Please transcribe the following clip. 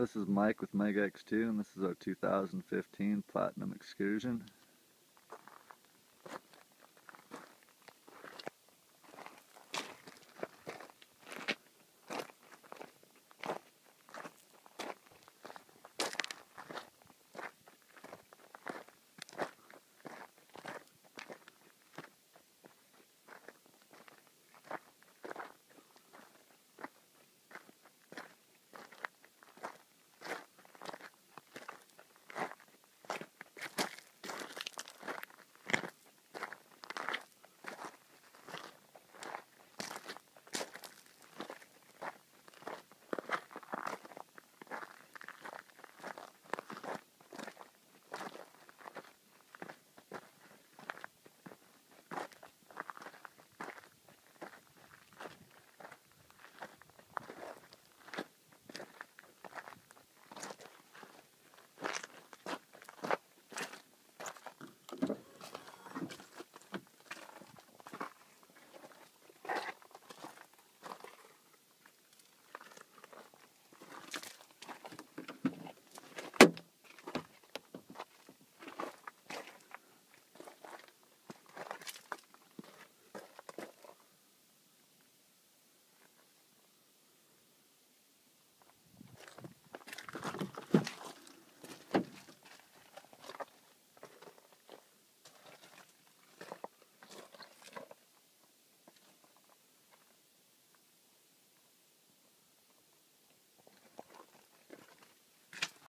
This is Mike with Meg X2 and this is our 2015 Platinum Excursion.